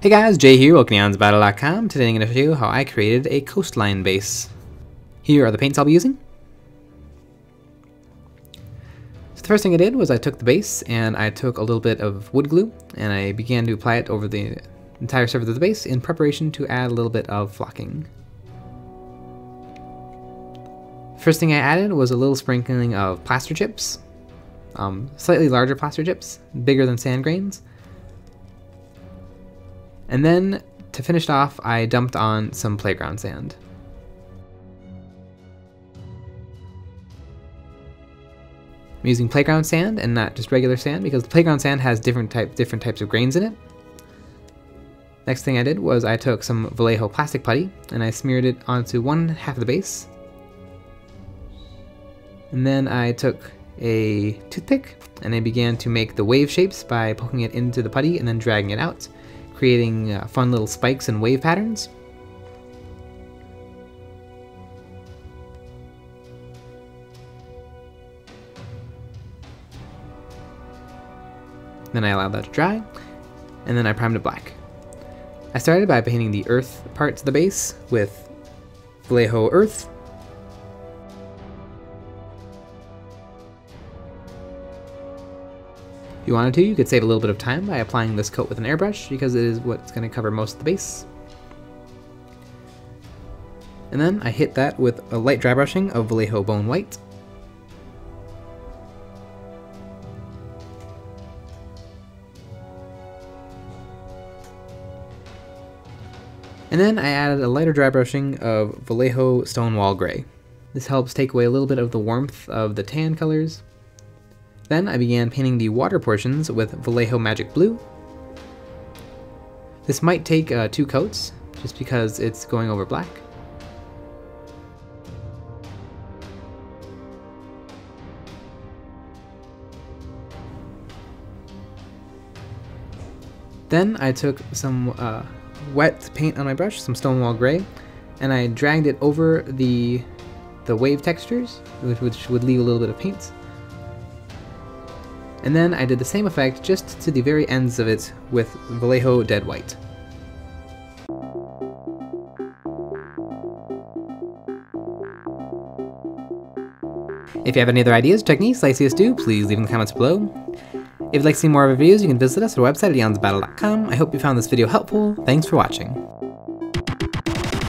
Hey guys, Jay here, welcome to. Today I'm going to show you how I created a coastline base. Here are the paints I'll be using. So the first thing I did was I took the base and I took a little bit of wood glue and I began to apply it over the entire surface of the base in preparation to add a little bit of flocking. First thing I added was a little sprinkling of plaster chips, um, slightly larger plaster chips, bigger than sand grains. And then, to finish it off, I dumped on some playground sand. I'm using playground sand and not just regular sand because the playground sand has different type different types of grains in it. Next thing I did was I took some Vallejo plastic putty and I smeared it onto one half of the base. And then I took a toothpick and I began to make the wave shapes by poking it into the putty and then dragging it out creating uh, fun little spikes and wave patterns. Then I allowed that to dry, and then I primed it black. I started by painting the earth parts of the base with Vallejo Earth, you wanted to, you could save a little bit of time by applying this coat with an airbrush because it is what's going to cover most of the base. And then I hit that with a light dry brushing of Vallejo Bone White. And then I added a lighter dry brushing of Vallejo Stonewall Gray. This helps take away a little bit of the warmth of the tan colors, then I began painting the water portions with Vallejo Magic Blue. This might take uh, two coats, just because it's going over black. Then I took some uh, wet paint on my brush, some Stonewall Gray, and I dragged it over the the wave textures, which, which would leave a little bit of paint. And then I did the same effect just to the very ends of it with Vallejo Dead White. If you have any other ideas techniques like this do, please leave in the comments below. If you'd like to see more of our videos, you can visit us at our website at eonsbattle.com. I hope you found this video helpful. Thanks for watching.